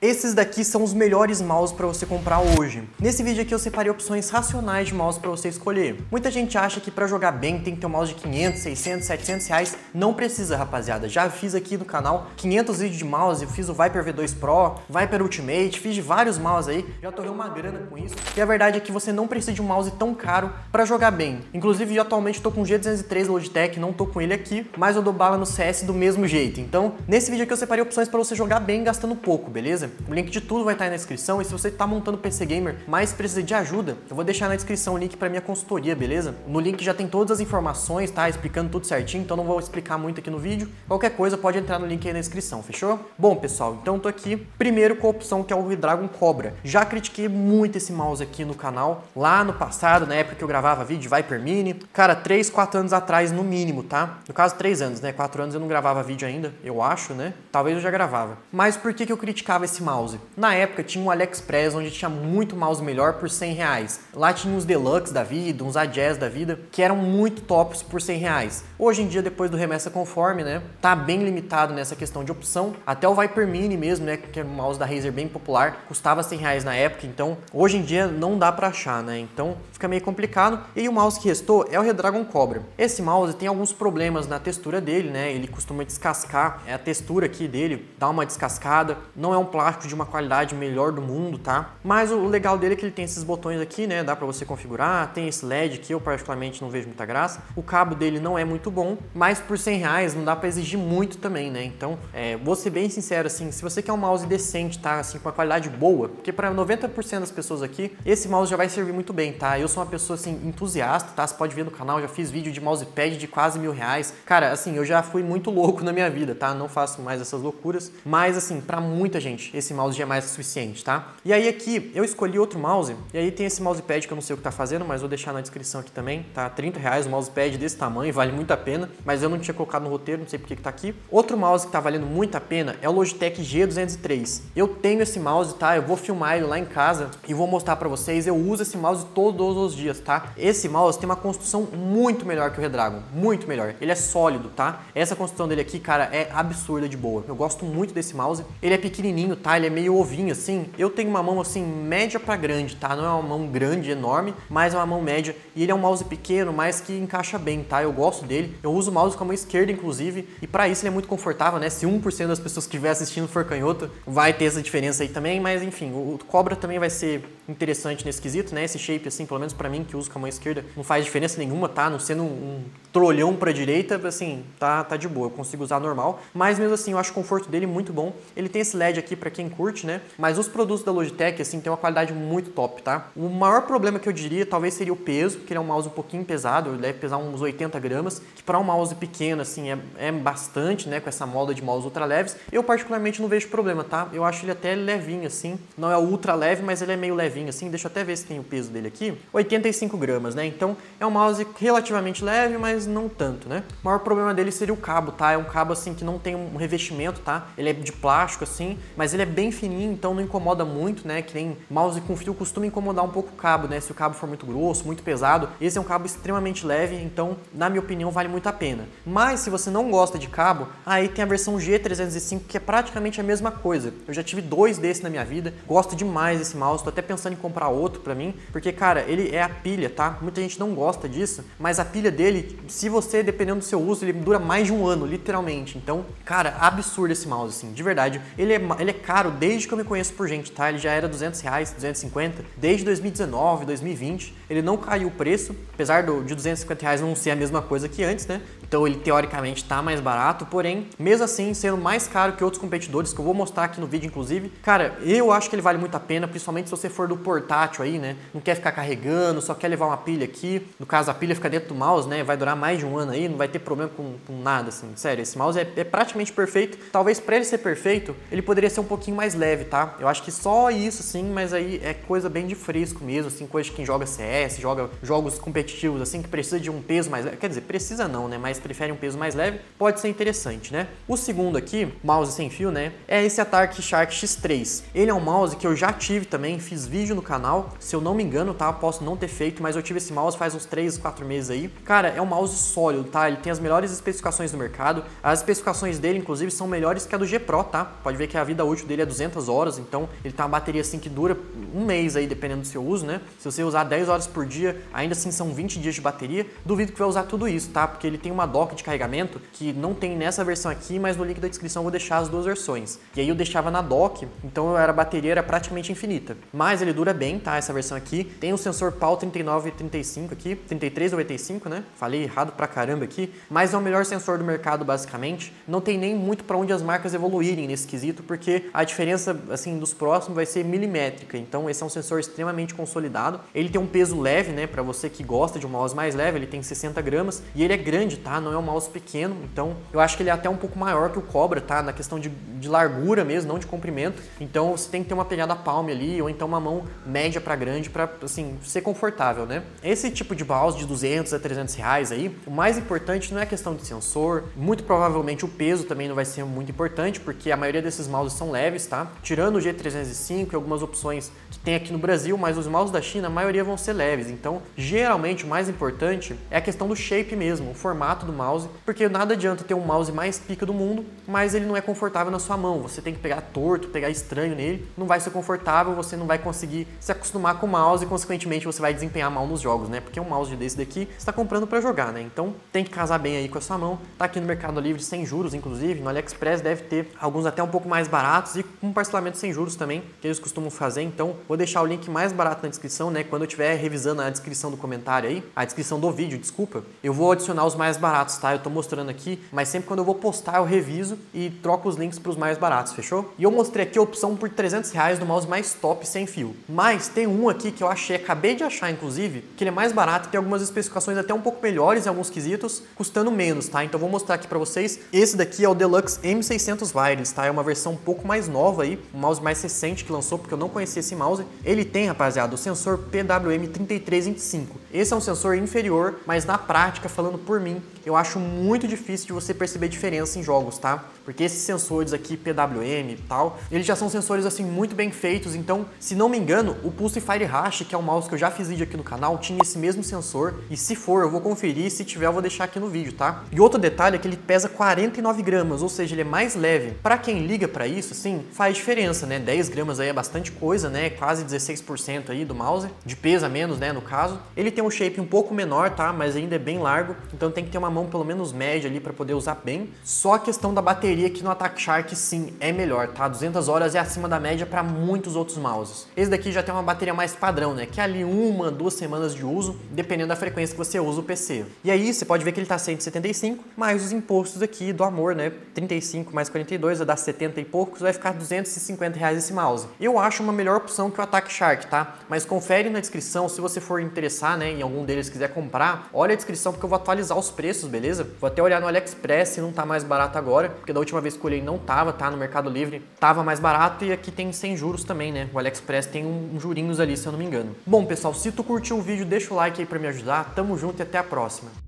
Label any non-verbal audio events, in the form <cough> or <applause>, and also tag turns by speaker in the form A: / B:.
A: Esses daqui são os melhores mouse para você comprar hoje. Nesse vídeo aqui eu separei opções racionais de mouse para você escolher. Muita gente acha que para jogar bem tem que ter um mouse de 500, 600, 700 reais. Não precisa, rapaziada. Já fiz aqui no canal 500 vídeos de mouse, fiz o Viper V2 Pro, Viper Ultimate, fiz vários mouse aí. Já torrei uma grana com isso. E a verdade é que você não precisa de um mouse tão caro para jogar bem. Inclusive, eu atualmente estou com o G203 Logitech, não estou com ele aqui, mas eu dou bala no CS do mesmo jeito. Então, nesse vídeo aqui eu separei opções para você jogar bem gastando pouco, beleza? O link de tudo vai estar aí na descrição e se você está montando PC Gamer, mas precisa de ajuda, eu vou deixar na descrição o link para minha consultoria, beleza? No link já tem todas as informações, tá? Explicando tudo certinho, então não vou explicar muito aqui no vídeo. Qualquer coisa pode entrar no link aí na descrição, fechou? Bom, pessoal, então tô aqui primeiro com a opção que é o Dragon Cobra. Já critiquei muito esse mouse aqui no canal, lá no passado, na época que eu gravava vídeo Viper Mini. Cara, 3, 4 anos atrás no mínimo, tá? No caso, 3 anos, né? 4 anos eu não gravava vídeo ainda, eu acho, né? Talvez eu já gravava. Mas por que, que eu criticava esse mouse? Na época tinha um AliExpress onde tinha muito mouse melhor por 100 reais. Lá tinha uns Deluxe da vida, uns Ajazz da vida, que eram muito tops por 100 reais. Hoje em dia, depois do Remessa Conforme, né, tá bem limitado nessa questão de opção. Até o Viper Mini mesmo, né, que é um mouse da Razer bem popular, custava 100 reais na época, então hoje em dia não dá para achar, né, então fica meio complicado. E o mouse que restou é o Redragon Cobra. Esse mouse tem alguns problemas na textura dele, né, ele costuma descascar, é a textura aqui dele dá uma descascada, não é um plástico de uma qualidade melhor do mundo, tá? Mas o legal dele é que ele tem esses botões aqui, né? Dá para você configurar, tem esse LED que eu particularmente não vejo muita graça. O cabo dele não é muito bom, mas por 100 reais não dá para exigir muito também, né? Então, é, vou ser bem sincero assim, se você quer um mouse decente, tá? Assim, com uma qualidade boa, porque para 90% das pessoas aqui, esse mouse já vai servir muito bem, tá? Eu sou uma pessoa assim entusiasta, tá? Você pode ver no canal, já fiz vídeo de mousepad de quase mil reais. Cara, assim, eu já fui muito <laughs> louco na minha vida, tá? Não faço mais essas loucuras, mas assim, para muita gente, esse mouse já é mais que suficiente, tá? E aí aqui eu escolhi outro mouse, e aí tem esse mousepad que eu não sei o que tá fazendo, mas vou deixar na descrição aqui também, tá? 30 reais o mousepad desse tamanho, vale muito a pena, mas eu não tinha colocado no roteiro, não sei porque que tá aqui. Outro mouse que tá valendo muito a pena é o Logitech G203. Eu tenho esse mouse, tá? Eu vou filmar ele lá em casa e vou mostrar para vocês. Eu uso esse mouse todos os dias, tá? Esse mouse tem uma construção muito melhor que o Redragon, muito melhor. Ele é sólido, tá? Essa construção dele aqui, cara, é absurda de boa. Eu gosto muito desse mouse. Ele é pequenininho, tá? Ele é meio ovinho assim. Eu tenho uma mão assim média para grande, tá? Não é uma mão grande, enorme, mas é uma mão média. E ele é um mouse pequeno, mas que encaixa bem, tá? Eu gosto dele. Eu uso o mouse com a mão esquerda, inclusive, e para isso ele é muito confortável, né? Se 1% das pessoas que estiver assistindo for canhoto, vai ter essa diferença aí também, mas enfim, o Cobra também vai ser interessante nesse quesito, né? Esse shape assim, pelo menos para mim que uso com a mão esquerda, não faz diferença nenhuma, tá? Não sendo um trolhão para direita, assim, tá tá de boa, eu consigo usar normal, mas mesmo assim eu acho o conforto dele muito bom. Ele tem esse LED aqui para quem curte, né? Mas os produtos da Logitech assim tem uma qualidade muito top, tá? O maior problema que eu diria talvez seria o peso, que ele é um mouse um pouquinho pesado, ele deve pesar uns 80 gramas, que para um mouse pequeno assim é, é bastante, né? Com essa moda de mouse ultra leves. Eu particularmente não vejo problema, tá? Eu acho ele até levinho assim, não é ultra leve, mas ele é meio levinho assim. Deixa eu até ver se tem o peso dele aqui, 85 gramas, né? Então é um mouse relativamente leve, mas não tanto, né? O maior problema dele seria o cabo, tá? É um cabo assim que não tem um revestimento, tá? Ele é de plástico assim, mas ele é bem fininho, então não incomoda muito, né? Que nem mouse com fio costuma incomodar um pouco o cabo, né? Se o cabo for muito grosso, muito pesado. Esse é um cabo extremamente leve, então, na minha opinião, vale muito a pena. Mas se você não gosta de cabo, aí tem a versão G305, que é praticamente a mesma coisa. Eu já tive dois desses na minha vida, gosto demais desse mouse, tô até pensando em comprar outro pra mim, porque, cara, ele é a pilha, tá? Muita gente não gosta disso, mas a pilha dele, se você, dependendo do seu uso, ele dura mais de um ano, literalmente. Então, cara, absurdo esse mouse, assim, de verdade. Ele é, ele é caro desde que eu me conheço por gente, tá? Ele já era 200 reais, 250, desde 2019, 2020. Ele não caiu o preço, apesar do, de 250 reais não ser a mesma coisa que antes, né? Então ele teoricamente está mais barato, porém, mesmo assim, sendo mais caro que outros competidores, que eu vou mostrar aqui no vídeo, inclusive, cara, eu acho que ele vale muito a pena, principalmente se você for do portátil aí, né? Não quer ficar carregando, só quer levar uma pilha aqui. No caso, a pilha fica dentro do mouse, né? Vai durar mais de um ano aí, não vai ter problema com, com nada, assim. Sério, esse mouse é, é praticamente perfeito. Talvez para ele ser perfeito, ele poderia ser um pouquinho mais leve, tá? Eu acho que só isso, sim, mas aí é coisa bem de fresco mesmo, assim, coisa de quem joga CS, joga jogos competitivos, assim, que precisa de um peso mais leve. Quer dizer, precisa não, né? Mas prefere um peso mais leve, pode ser interessante, né? O segundo aqui, mouse sem fio, né? É esse Attack Shark X3. Ele é um mouse que eu já tive também, fiz vídeo no canal, se eu não me engano, tá? Posso não ter feito, mas eu tive esse mouse faz uns 3, 4 meses aí. Cara, é um mouse sólido, tá? Ele tem as melhores especificações do mercado. As especificações dele, inclusive, são melhores que a do G Pro, tá? Pode ver que a vida útil dele é 200 horas, então ele tem uma bateria assim que dura um mês aí, dependendo do seu uso, né? Se você usar 10 horas por dia, ainda assim são 20 dias de bateria. Duvido que vai usar tudo isso, tá? Porque ele tem uma dock de carregamento que não tem nessa versão aqui, mas no link da descrição eu vou deixar as duas versões. E aí eu deixava na dock, então era, a bateria era praticamente infinita. Mas ele dura bem, tá? Essa versão aqui. Tem o sensor PAL 39 e 35 aqui, 3395, né? Falei errado pra caramba aqui, mas é o melhor sensor do mercado basicamente. Não tem nem muito para onde as marcas evoluírem nesse quesito, porque a diferença assim dos próximos vai ser milimétrica. Então esse é um sensor extremamente consolidado. Ele tem um peso leve, né? Para você que gosta de um mouse mais leve, ele tem 60 gramas e ele é grande, tá? Não é um mouse pequeno. Então eu acho que ele é até um pouco maior que o Cobra, tá? Na questão de, de largura mesmo, não de comprimento. Então você tem que ter uma pegada palme ali ou então uma mão média para grande para assim ser confortável, né? Esse tipo de mouse de 200 a 300 reais aí, o mais importante não é a questão de sensor, muito provavelmente o peso também não vai ser muito importante, porque a maioria desses mouses são leves, tá? Tirando o G305 e algumas opções que tem aqui no Brasil, mas os mouses da China, a maioria vão ser leves. Então, geralmente o mais importante é a questão do shape mesmo, o formato do mouse, porque nada adianta ter um mouse mais pica do mundo, mas ele não é confortável na sua mão. Você tem que pegar torto, pegar estranho nele, não vai ser confortável, você não vai conseguir se acostumar com o mouse e consequentemente você vai desempenhar mal nos jogos, né? Porque um mouse desse daqui você está comprando para jogar, né? Então, tem que casar bem aí com a sua mão. Tá aqui no Mercado Livre sem juros, inclusive, no AliExpress deve ter alguns até um pouco mais baratos e com parcelamento sem juros também, que eles costumam fazer. Então, vou deixar o link mais barato na descrição, né? Quando eu estiver revisando a descrição do comentário aí, a descrição do vídeo, desculpa, eu vou adicionar os mais baratos, tá? Eu tô mostrando aqui, mas sempre quando eu vou postar, eu reviso e troco os links para os mais baratos, fechou? E eu mostrei aqui a opção por 300 reais do mouse mais top sem fio. Mas tem um aqui que eu achei, acabei de achar inclusive, que ele é mais barato, tem algumas especificações até um pouco melhores em alguns quesitos, custando menos, tá? Então vou mostrar aqui para vocês. Esse daqui é o Deluxe M600 Wireless, tá? É uma versão um pouco mais nova aí, um mouse mais recente que lançou, porque eu não conhecia esse mouse. Ele tem, rapaziada, o sensor PWM3325. Esse é um sensor inferior, mas na prática, falando por mim, eu acho muito difícil de você perceber diferença em jogos, tá? Porque esses sensores aqui, PWM e tal, eles já são sensores assim muito bem feitos, então, se não me engano, o Pulse Fire Hash, que é um mouse que eu já fiz vídeo aqui no canal, tinha esse mesmo sensor, e se for, eu vou conferir, se tiver eu vou deixar aqui no vídeo, tá? E outro detalhe é que ele pesa 49 gramas, ou seja, ele é mais leve. Para quem liga para isso, assim, faz diferença, né? 10 gramas aí é bastante coisa, né? Quase 16% aí do mouse, de peso a menos, né, no caso. Ele tem um shape um pouco menor, tá? Mas ainda é bem largo, então tem que ter uma mão pelo menos média ali para poder usar bem. Só a questão da bateria que no Attack Shark sim é melhor, tá? 200 horas é acima da média para muitos outros mouses. Esse daqui já tem uma bateria mais padrão, né? Que é ali uma, duas semanas de uso, dependendo da frequência que você usa o PC. E aí você pode ver que ele tá 175, mais os impostos aqui do amor, né? 35 mais 42 vai dar 70 e poucos, vai ficar 250 reais esse mouse. Eu acho uma melhor opção que o Attack Shark, tá? Mas confere na descrição se você for interessar, né? Em algum deles quiser comprar, olha a descrição porque eu vou atualizar os preços, beleza? Vou até olhar no AliExpress se não tá mais barato agora, porque da última vez que eu olhei não tava, tá? No Mercado Livre tava mais barato e aqui tem sem juros também, né? O AliExpress tem um, um jurinhos ali, se eu não me engano. Bom, pessoal, se tu curtiu o vídeo, deixa o like aí pra me ajudar. Tamo junto e até a próxima.